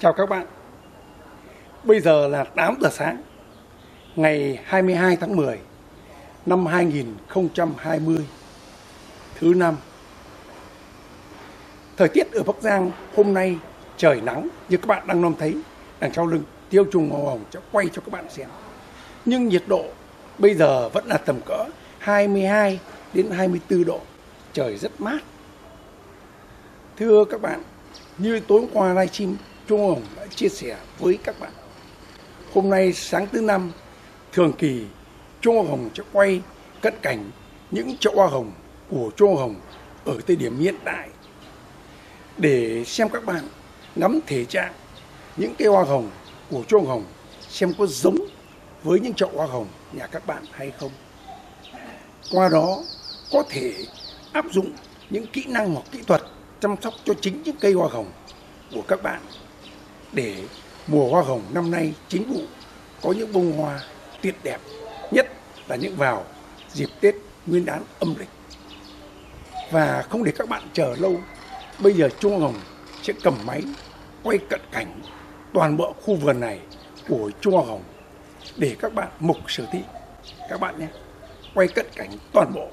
Chào các bạn. Bây giờ là 8 giờ sáng, ngày 22 tháng 10 năm 2020, thứ năm. Thời tiết ở Bắc Giang hôm nay trời nắng như các bạn đang nom thấy đằng sau lưng tiêu trùng màu hồng sẽ quay cho các bạn xem. Nhưng nhiệt độ bây giờ vẫn là tầm cỡ 22 đến 24 độ, trời rất mát. Thưa các bạn, như tối qua livestream Trung Hồng đã chia sẻ với các bạn. Hôm nay sáng thứ năm, thường kỳ Trung Hoa Hồng sẽ quay cận cảnh những chậu hoa hồng của Trung Hoa Hồng ở thời điểm hiện tại để xem các bạn ngắm thể trạng những cây hoa hồng của Trung Hoa Hồng xem có giống với những chậu hoa hồng nhà các bạn hay không. Qua đó có thể áp dụng những kỹ năng hoặc kỹ thuật chăm sóc cho chính những cây hoa hồng của các bạn để mùa hoa hồng năm nay chính vụ có những bông hoa tuyệt đẹp nhất là những vào dịp Tết Nguyên đán âm lịch. Và không để các bạn chờ lâu, bây giờ Trung Hồng sẽ cầm máy quay cận cảnh toàn bộ khu vườn này của Trung Hồng để các bạn mục sở thị. Các bạn nhé quay cận cảnh toàn bộ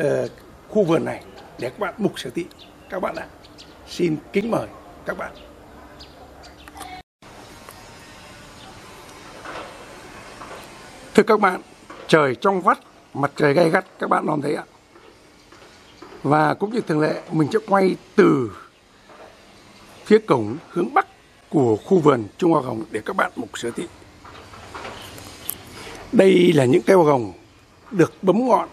uh, khu vườn này để các bạn mục sở thị. Các bạn ạ xin kính mời các bạn. Thưa các bạn, trời trong vắt, mặt trời gay gắt các bạn đón thấy ạ. Và cũng như thường lệ, mình sẽ quay từ phía cổng hướng bắc của khu vườn Trung Hoa Hồng để các bạn mục sở thị. Đây là những cây hoa hồng được bấm ngọn.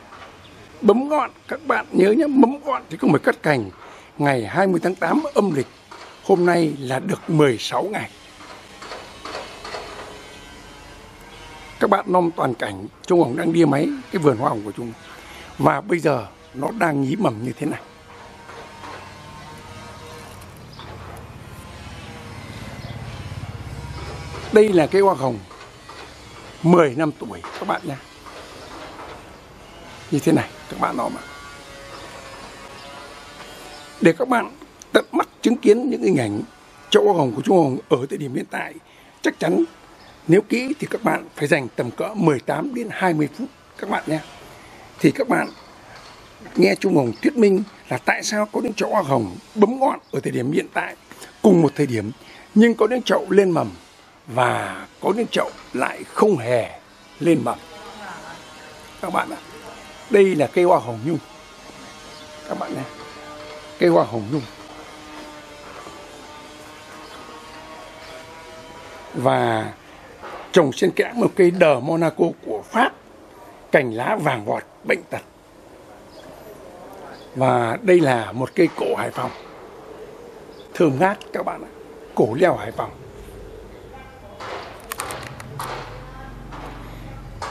Bấm ngọn, các bạn nhớ nhé, bấm ngọn thì không phải cắt cành. Ngày 20 tháng 8 âm lịch, hôm nay là được 16 ngày. Các bạn nom toàn cảnh, Trung Hồng đang đi máy, cái vườn hoa hồng của chúng. Và bây giờ nó đang nhí mầm như thế này. Đây là cái hoa hồng 10 năm tuổi, các bạn nhé. Như thế này, các bạn nom ạ. Để các bạn tận mắt chứng kiến những hình ảnh chỗ hoa hồng của Trung Hồng ở thời điểm hiện tại, chắc chắn nếu kỹ thì các bạn phải dành tầm cỡ 18 đến 20 phút các bạn nhé. Thì các bạn nghe Trung Hồng thuyết minh là tại sao có những chậu hoa hồng bấm ngọn ở thời điểm hiện tại cùng một thời điểm nhưng có những chậu lên mầm và có những chậu lại không hề lên mầm. Các bạn ạ, đây là cây hoa hồng nhung. Các bạn nhé, cây hoa hồng nhung. Và trồng xen kẽ một cây đờ Monaco của Pháp, cành lá vàng vọt bệnh tật. Và đây là một cây cổ Hải Phòng. Thơm ngát các bạn ạ. Cổ leo Hải Phòng.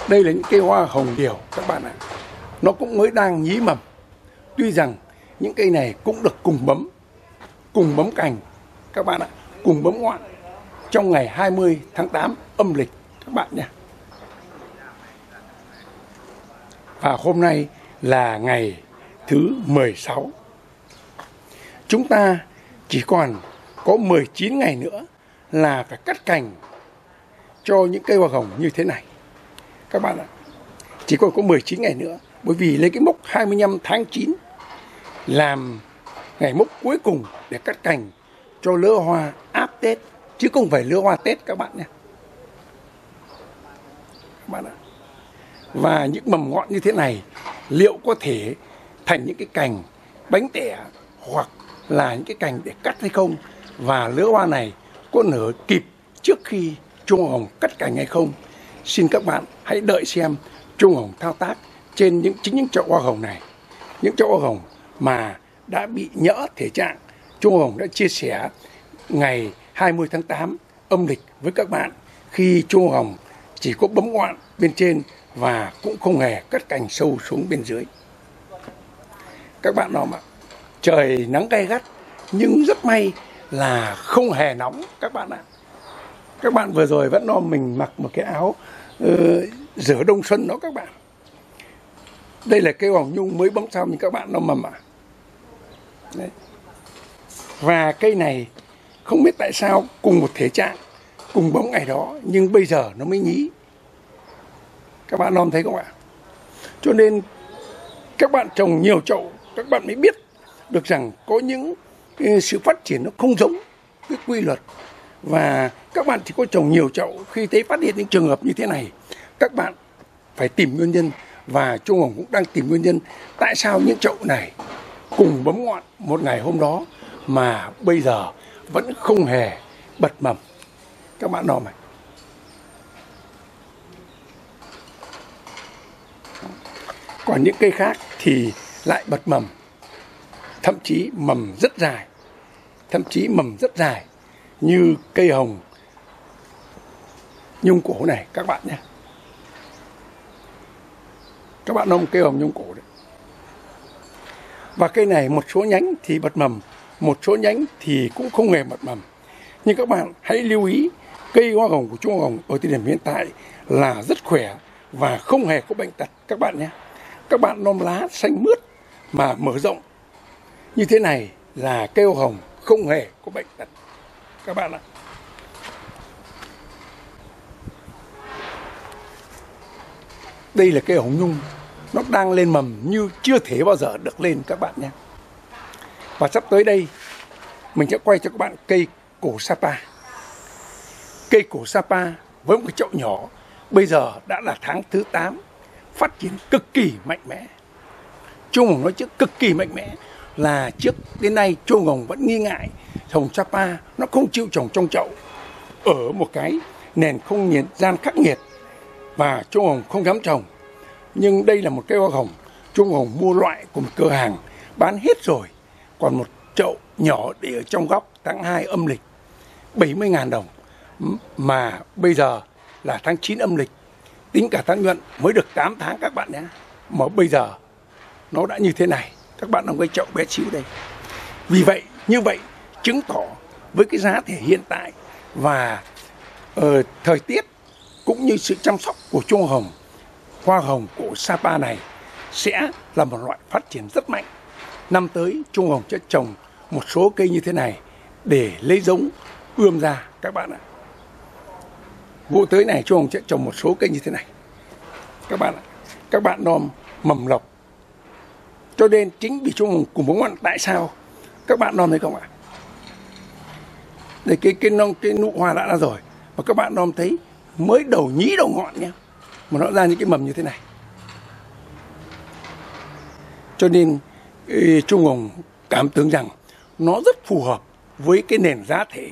Đây là những cây hoa hồng điều các bạn ạ. Nó cũng mới đang nhí mầm. Tuy rằng những cây này cũng được cùng bấm, cùng bấm cành các bạn ạ, cùng bấm ngoạn trong ngày 20 tháng 8 âm lịch các bạn nhé. Và hôm nay là ngày thứ 16. Chúng ta chỉ còn có 19 ngày nữa là phải cắt cành cho những cây hoa hồng như thế này. Các bạn ạ, chỉ còn có 19 ngày nữa bởi vì lấy cái mốc 25 tháng 9 làm ngày mốc cuối cùng để cắt cành cho lỡ hoa áp Tết chứ không phải lứa hoa Tết các bạn nhé. Các bạn ạ. Và những mầm ngọn như thế này, liệu có thể thành những cái cành bánh tẻ hoặc là những cái cành để cắt hay không và lứa hoa này có nở kịp trước khi Trung Hồng cắt cành hay không. Xin các bạn hãy đợi xem Trung Hồng thao tác trên những, chính những chậu hoa hồng này. Những chậu hoa hồng mà đã bị nhỡ thể trạng. Trung Hồng đã chia sẻ ngày 20 tháng 8 âm lịch với các bạn khi Trung Hồng chỉ có bấm ngoạn bên trên và cũng không hề cắt cành sâu xuống bên dưới. Các bạn nào mà trời nắng gay gắt nhưng rất may là không hề nóng các bạn ạ. Các bạn vừa rồi vẫn lo mình mặc một cái áo uh, rửa đông xuân đó các bạn. Đây là cây hoàng nhung mới bấm xong nhưng các bạn nó mầm ạ. À. Và cây này không biết tại sao cùng một thể trạng, cùng bóng ngày đó, nhưng bây giờ nó mới nhí. Các bạn non thấy không ạ? Cho nên các bạn trồng nhiều chậu, các bạn mới biết được rằng có những ờ, sự phát triển nó không giống cái quy luật. Và các bạn chỉ có trồng nhiều chậu, khi thấy phát hiện những trường hợp như thế này, các bạn phải tìm nguyên nhân. Và Trung Hồng cũng đang tìm nguyên nhân tại sao những chậu này cùng bấm ngọn một ngày hôm đó mà bây giờ vẫn không hề bật mầm. Các bạn nói mày. Còn những cây khác thì lại bật mầm. Thậm chí mầm rất dài. Thậm chí mầm rất dài như cây hồng nhung cổ này, các bạn nhé. Các bạn nông cây hồng nhung cổ đấy. Và cây này một số nhánh thì bật mầm một số nhánh thì cũng không hề mật mầm nhưng các bạn hãy lưu ý, cây hoa hồng của Trung Hồng ở thời điểm hiện tại là rất khỏe và không hề có bệnh tật các bạn nhé. Các bạn non lá xanh mướt mà mở rộng như thế này là cây hoa hồng không hề có bệnh tật các bạn ạ. Đây là cây hồng nhung nó đang lên mầm như chưa thể bao giờ được lên, các bạn nhé. Và sắp tới đây, mình sẽ quay cho các bạn cây cổ Sapa cây cổ Sapa với một cái chậu nhỏ, bây giờ đã là tháng thứ 8 phát triển cực kỳ mạnh mẽ. Trung Hồng nói trước, cực kỳ mạnh mẽ, là trước đến nay Châu Hồng vẫn nghi ngại hồng Sapa nó không chịu trồng trong chậu, ở một cái nền không nhiệt, gian khắc nghiệt, và Châu Hồng không dám trồng. Nhưng đây là một cây hoa hồng Trung Hồng mua loại của một cửa hàng, bán hết rồi. Còn một chậu nhỏ để ở trong góc tháng 2 âm lịch 70.000 đồng. Mà bây giờ là tháng 9 âm lịch tính cả tháng nhuận mới được 8 tháng các bạn nhé. Mà bây giờ nó đã như thế này các bạn đang cái chậu bé xíu đây. Vì vậy như vậy chứng tỏ với cái giá thể hiện tại và uh, thời tiết cũng như sự chăm sóc của chuông hồng hoa hồng của Sapa này sẽ là một loại phát triển rất mạnh năm tới, trung hồng sẽ trồng một số cây như thế này để lấy giống, ươm ra, các bạn ạ. Vụ tới này, Trung Hồng sẽ trồng một số cây như thế này. Các bạn các bạn nom mầm lộc. Cho nên chính vì Trung Hồng cùng với bạn tại sao? Các bạn nom thấy không ạ? Để cái cái non cái nụ hoa đã ra rồi và các bạn nom thấy mới đầu nhí đầu ngọn nhé mà nó ra những cái mầm như thế này. Cho nên Trung Hồng cảm tưởng rằng nó rất phù hợp với cái nền giá thể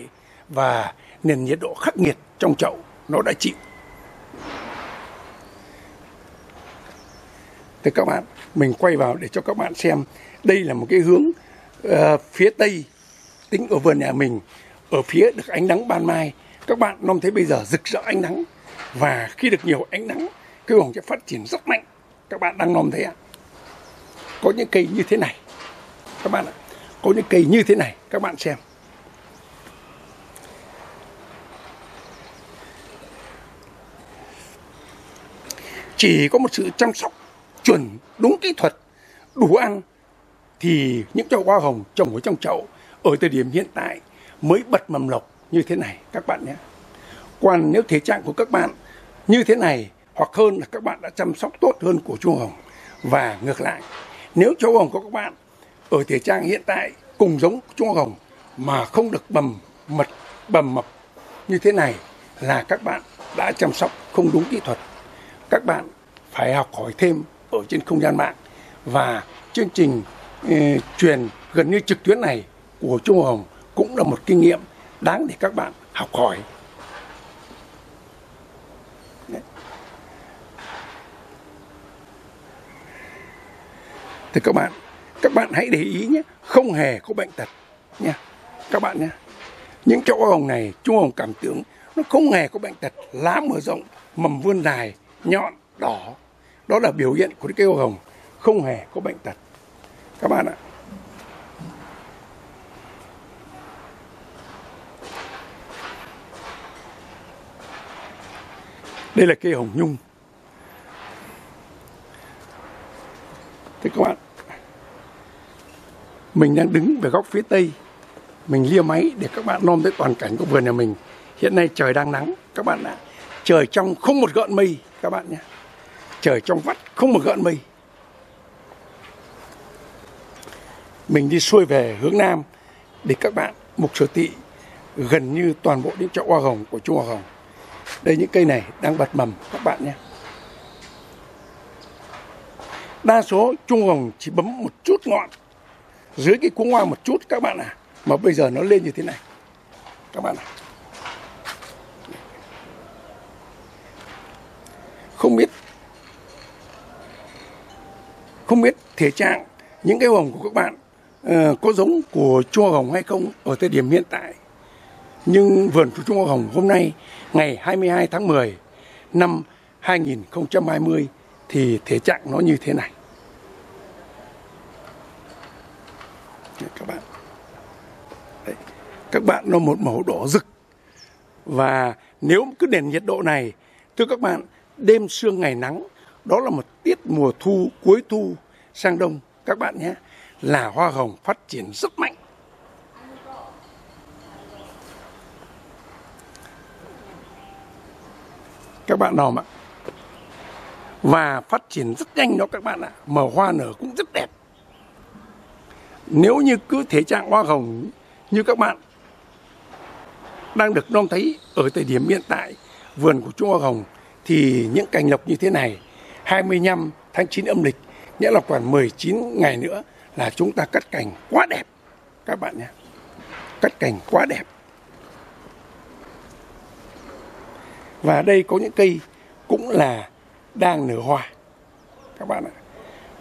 và nền nhiệt độ khắc nghiệt trong chậu nó đã chịu. Thưa các bạn mình quay vào để cho các bạn xem đây là một cái hướng uh, phía tây tính ở vườn nhà mình ở phía được ánh nắng ban mai. Các bạn nom thấy bây giờ rực rỡ ánh nắng và khi được nhiều ánh nắng cây hồng sẽ phát triển rất mạnh. Các bạn đang nom thấy ạ có những cây như thế này. Các bạn ạ, có những cây như thế này, các bạn xem. Chỉ có một sự chăm sóc chuẩn đúng kỹ thuật, đủ ăn, thì những chậu hoa hồng trồng ở trong chậu ở thời điểm hiện tại mới bật mầm lộc như thế này, các bạn nhé. Còn nếu thể trạng của các bạn như thế này, hoặc hơn là các bạn đã chăm sóc tốt hơn của chuông hồng. Và ngược lại nếu châu hồng của các bạn ở thể trạng hiện tại cùng giống châu hồng mà không được bầm mật, bầm mập như thế này là các bạn đã chăm sóc không đúng kỹ thuật các bạn phải học hỏi thêm ở trên không gian mạng và chương trình ừ, truyền gần như trực tuyến này của Trung Hồng cũng là một kinh nghiệm đáng để các bạn học hỏi. Thì các bạn, các bạn hãy để ý nhé, không hề có bệnh tật nha, các bạn nhé. Những chỗ hồng này, Trung Hồng cảm tưởng nó không hề có bệnh tật, lá mở rộng, mầm vươn dài, nhọn, đỏ. Đó là biểu hiện của cái hoa hồng không hề có bệnh tật. Các bạn ạ. Đây là cây hồng nhung. Thưa các bạn, mình đang đứng về góc phía tây. Mình lia máy để các bạn nom tới toàn cảnh của vườn nhà mình. Hiện nay trời đang nắng các bạn ạ. Trời trong không một gợn mây các bạn nhé. Trời trong vắt không một gợn mây. Mình đi xuôi về hướng nam để các bạn mục sở tị gần như toàn bộ những chậu hoa hồng của trung hoa hồng. Đây những cây này đang bật mầm các bạn nhé đa số trung hồng chỉ bấm một chút ngọn. Dưới cái cuống hoa một chút các bạn à mà bây giờ nó lên như thế này. Các bạn à không biết không biết thể trạng những cái hồng của các bạn uh, có giống của chua hồng hay không ở thời điểm hiện tại. Nhưng vườn của Trung Hồng hôm nay ngày 22 tháng 10 năm 2020 thì thể trạng nó như thế này. Các bạn. Đấy. Các bạn nó một màu đỏ rực. Và nếu cứ đèn nhiệt độ này, thưa các bạn, đêm sương ngày nắng, đó là một tiết mùa thu cuối thu sang đông các bạn nhé, là hoa hồng phát triển rất mạnh các bạn nào ạ và phát triển rất nhanh đó các bạn ạ. Mà hoa nở cũng rất đẹp. Nếu như cứ thể trạng hoa hồng như các bạn đang được non thấy ở thời điểm hiện tại vườn của Trung Hoa Hồng, thì những cành lộc như thế này 25 tháng 9 âm lịch, nghĩa là còn 19 ngày nữa là chúng ta cắt cành quá đẹp. Các bạn nhé. Cắt cành quá đẹp. Và đây có những cây cũng là đang nở hoa. Các bạn ạ.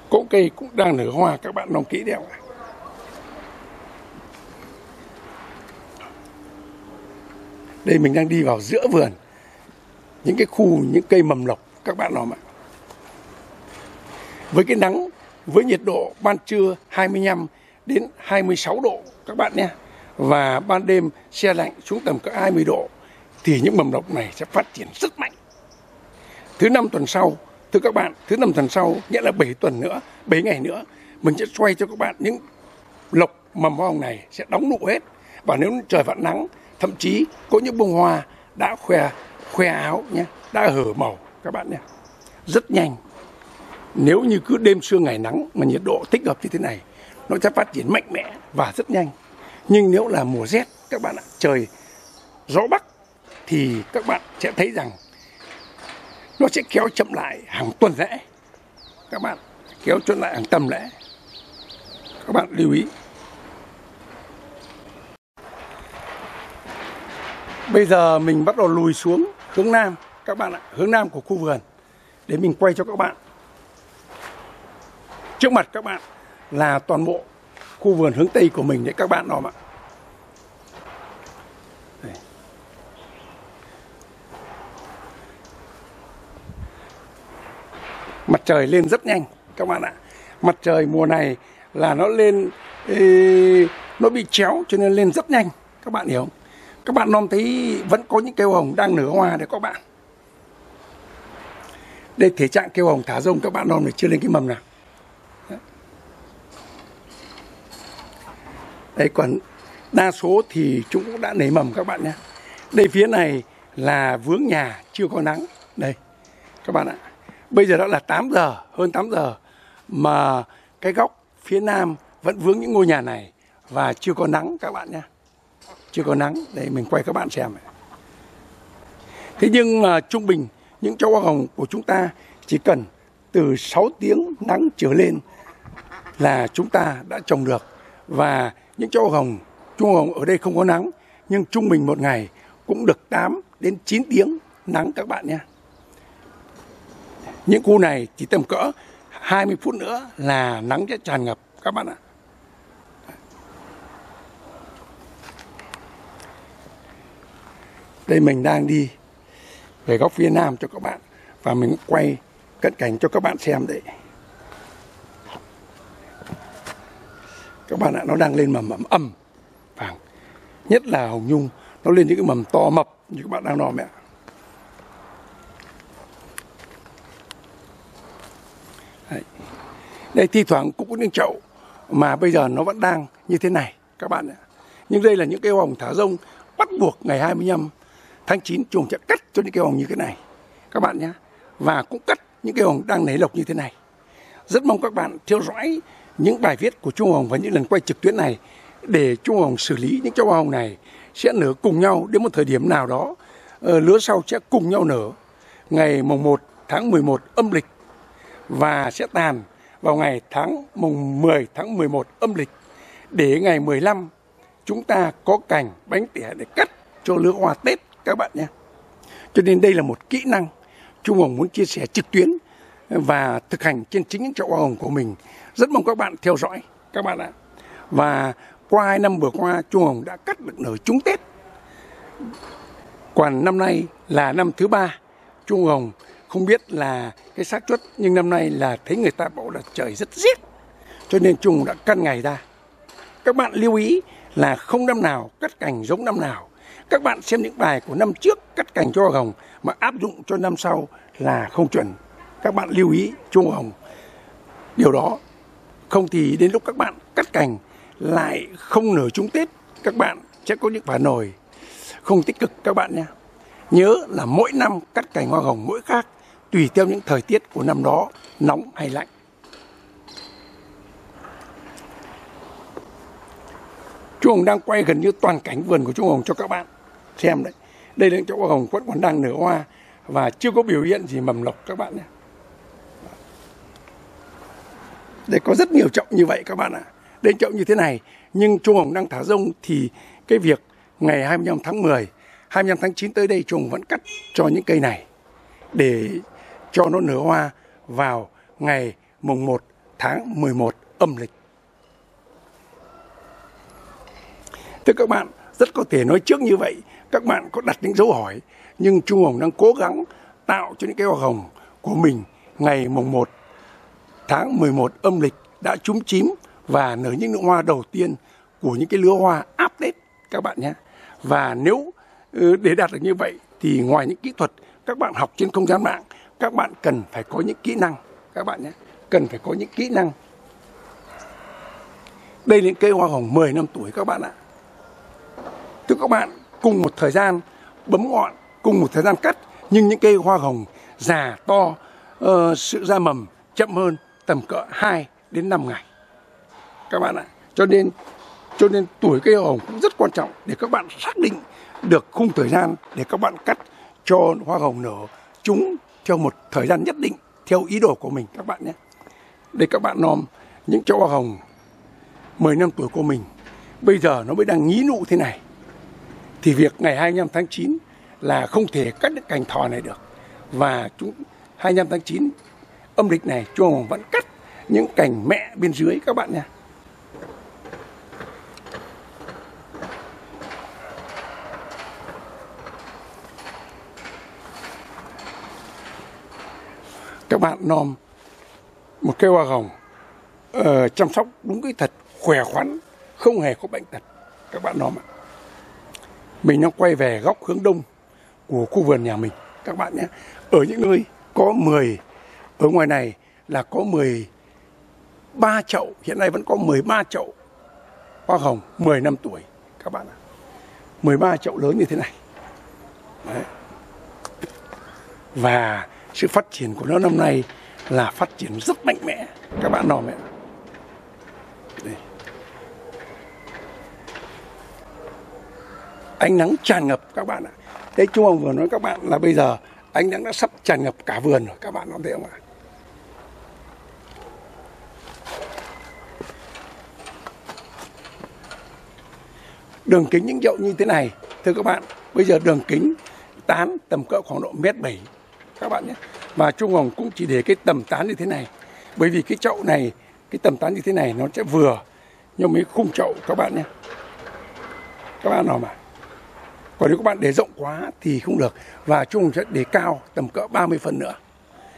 Cỗ cây cũng đang nở hoa, các bạn nông kỹ đeo ạ. Đây mình đang đi vào giữa vườn. Những cái khu, những cây mầm lộc, các bạn nòm ạ? Với cái nắng, với nhiệt độ ban trưa 25 đến 26 độ, các bạn nhé. Và ban đêm, xe lạnh xuống tầm cỡ 20 độ, thì những mầm lộc này sẽ phát triển rất mạnh. Thứ năm tuần sau, thưa các bạn, thứ năm tuần sau nghĩa là 7 tuần nữa, 7 ngày nữa, mình sẽ xoay cho các bạn những lộc mầm hoa hồng này sẽ đóng nụ hết. Và nếu trời vẫn nắng, thậm chí có những bông hoa đã khoe khoe áo nhé, đã hở màu các bạn nhé. Rất nhanh. Nếu như cứ đêm sương ngày nắng mà nhiệt độ thích hợp như thế này, nó sẽ phát triển mạnh mẽ và rất nhanh. Nhưng nếu là mùa rét các bạn ạ, trời gió bắc thì các bạn sẽ thấy rằng nó sẽ kéo chậm lại hàng tuần lễ. Các bạn kéo chậm lại hàng tầm lễ. Các bạn lưu ý. Bây giờ mình bắt đầu lùi xuống hướng nam. Các bạn ạ, hướng nam của khu vườn. Để mình quay cho các bạn. Trước mặt các bạn là toàn bộ khu vườn hướng tây của mình để các bạn đó ạ. Mặt trời lên rất nhanh, các bạn ạ. Mặt trời mùa này là nó lên nó bị chéo cho nên lên rất nhanh. Các bạn hiểu không? Các bạn non thấy vẫn có những kêu hồng đang nở hoa đấy các bạn. Đây, thể trạng kêu hồng thả rông, các bạn non này chưa lên cái mầm nào. Đấy, còn đa số thì chúng cũng đã nảy mầm các bạn nhé. Đây, phía này là vướng nhà, chưa có nắng. Đây, các bạn ạ. Bây giờ đã là 8 giờ, hơn 8 giờ mà cái góc phía nam vẫn vướng những ngôi nhà này và chưa có nắng các bạn nhé. Chưa có nắng, để mình quay các bạn xem. Thế nhưng mà trung bình những chậu hoa hồng của chúng ta chỉ cần từ 6 tiếng nắng trở lên là chúng ta đã trồng được và những chậu hồng trung hồng ở đây không có nắng nhưng trung bình một ngày cũng được 8 đến 9 tiếng nắng các bạn nhé. Những khu này chỉ tầm cỡ 20 phút nữa là nắng sẽ tràn ngập các bạn ạ. Đây mình đang đi về góc phía nam cho các bạn và mình quay cận cảnh cho các bạn xem đấy. Các bạn ạ, nó đang lên mầm ẩm ẩm vàng. Nhất là hồng nhung, nó lên những cái mầm to mập như các bạn đang nói mẹ. Đây, thi thoảng cũng có những chậu mà bây giờ nó vẫn đang như thế này, các bạn ạ. Nhưng đây là những cây hoa hồng thả rông bắt buộc ngày 25 tháng 9 chuồng sẽ cắt cho những cây hồng như thế này, các bạn nhé. Và cũng cắt những cây hồng đang nảy lộc như thế này. Rất mong các bạn theo dõi những bài viết của Trung Hồng và những lần quay trực tuyến này để Trung Hồng xử lý những châu hồng này sẽ nở cùng nhau đến một thời điểm nào đó. Ờ, lứa sau sẽ cùng nhau nở ngày mùng 1 tháng 11 âm lịch và sẽ tàn vào ngày tháng, mùng 10 tháng 11 âm lịch để ngày 15 chúng ta có cành bánh tỉa để cắt cho lứa hoa Tết, các bạn nhé. Cho nên đây là một kỹ năng Trung Hồng muốn chia sẻ trực tuyến và thực hành trên chính những chậu hoa hồng của mình. Rất mong các bạn theo dõi, các bạn ạ. Và qua hai năm vừa qua, Trung Hồng đã cắt được nở trúng Tết. Còn năm nay là năm thứ ba, Trung Hồng không biết là cái xác suất nhưng năm nay là thấy người ta bảo là trời rất rét cho nên trùng đã căn ngày ra. Các bạn lưu ý là không năm nào cắt cành giống năm nào. Các bạn xem những bài của năm trước cắt cành cho hồng mà áp dụng cho năm sau là không chuẩn. Các bạn lưu ý Trung Hồng điều đó. Không thì đến lúc các bạn cắt cành lại không nở trúng Tết, các bạn sẽ có những phản hồi không tích cực các bạn nhé. Nhớ là mỗi năm cắt cành hoa hồng mỗi khác, tùy theo những thời tiết của năm đó, nóng hay lạnh. Chú Hồng đang quay gần như toàn cảnh vườn của chú Hồng cho các bạn xem đấy. Đây là chỗ hoa hồng vẫn còn đang nở hoa và chưa có biểu hiện gì mầm lộc các bạn nhé. Đây có rất nhiều chậu như vậy các bạn ạ. À. Đây chậu như thế này nhưng chú Hồng đang thả rông thì cái việc ngày 25 tháng 10, 25 tháng 9 tới đây chú Hồng vẫn cắt cho những cây này để cho nó nở hoa vào ngày mùng 1 tháng 11 âm lịch. Thưa các bạn, rất có thể nói trước như vậy, các bạn có đặt những dấu hỏi, nhưng Trung Hồng đang cố gắng tạo cho những cái hoa hồng của mình ngày mùng 1 tháng 11 âm lịch đã trúng chín và nở những nụ hoa đầu tiên của những cái lứa hoa áp tết các bạn nhé. Và nếu ừ, để đạt được như vậy thì ngoài những kỹ thuật các bạn học trên không gian mạng, các bạn cần phải có những kỹ năng các bạn nhé. Cần phải có những kỹ năng. Đây là cây hoa hồng 10 năm tuổi các bạn ạ. Thưa các bạn, cùng một thời gian bấm ngọn, cùng một thời gian cắt, nhưng những cây hoa hồng già to, uh, sự ra mầm chậm hơn tầm cỡ 2 đến 5 ngày. Các bạn ạ, cho nên cho nên tuổi cây hồng cũng rất quan trọng để các bạn xác định được khung thời gian để các bạn cắt cho hoa hồng nở chúng theo một thời gian nhất định theo ý đồ của mình, các bạn nhé. Đây các bạn nom những chỗ hoa hồng 10 năm tuổi của mình, bây giờ nó mới đang nhí nụ thế này thì việc ngày 25 tháng 9 là không thể cắt được cành thò này được. Và chúng 25 tháng 9 âm lịch này chuông vẫn cắt những cành mẹ bên dưới, các bạn nha. Các bạn nom một cây hoa hồng uh, chăm sóc đúng cái thật khỏe khoắn, không hề có bệnh tật. Các bạn nom ạ. Mình đang quay về góc hướng đông của khu vườn nhà mình các bạn nhé. Ở những nơi có 10 ở ngoài này là có 13 chậu, hiện nay vẫn có 13 chậu hoa hồng 10 năm tuổi các bạn ạ. 13 chậu lớn như thế này. Đấy. Và sự phát triển của nó năm nay là phát triển rất mạnh mẽ các bạn nòm ạ. ánh nắng tràn ngập các bạn ạ. Đấy Trung ông vừa nói các bạn là bây giờ ánh nắng đã sắp tràn ngập cả vườn rồi các bạn có thấy không ạ? Đường kính những chậu như thế này, thưa các bạn, bây giờ đường kính tán tầm cỡ khoảng độ mét bảy các bạn nhé. Và Trung Hồng cũng chỉ để cái tầm tán như thế này. Bởi vì cái chậu này, cái tầm tán như thế này nó sẽ vừa. Nhưng mấy khung chậu các bạn nhé. Các bạn nào mà. Còn nếu các bạn để rộng quá thì không được. Và chung sẽ để cao tầm cỡ 30 phần nữa.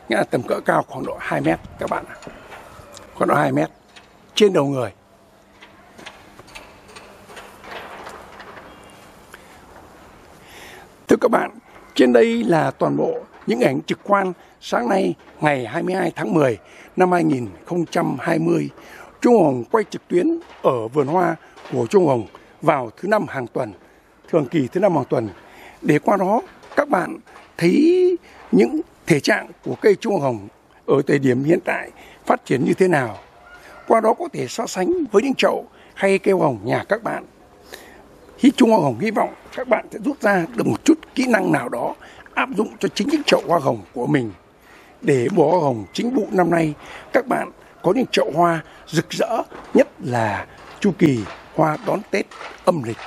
Nghĩa là tầm cỡ cao khoảng độ 2 mét các bạn ạ. Khoảng độ 2 mét. Trên đầu người. Thưa các bạn, trên đây là toàn bộ những ảnh trực quan sáng nay ngày 22 tháng 10 năm 2020. Trung Hồng quay trực tuyến ở vườn hoa của Trung Hồng vào thứ năm hàng tuần, thường kỳ thứ năm hàng tuần để qua đó các bạn thấy những thể trạng của cây Trung hồng ở thời điểm hiện tại phát triển như thế nào. Qua đó có thể so sánh với những chậu hay cây hồng nhà các bạn. Hít Trung hồng hy vọng các bạn sẽ rút ra được một chút kỹ năng nào đó áp dụng cho chính những chậu hoa hồng của mình. Để mùa hoa hồng chính vụ năm nay, các bạn có những chậu hoa rực rỡ, nhất là chu kỳ hoa đón Tết âm lịch.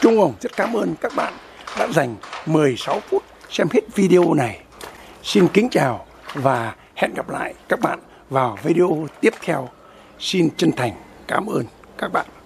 Trung Hồng rất cảm ơn các bạn đã dành 16 phút xem hết video này. Xin kính chào và hẹn gặp lại các bạn vào video tiếp theo. Xin chân thành cảm ơn các bạn.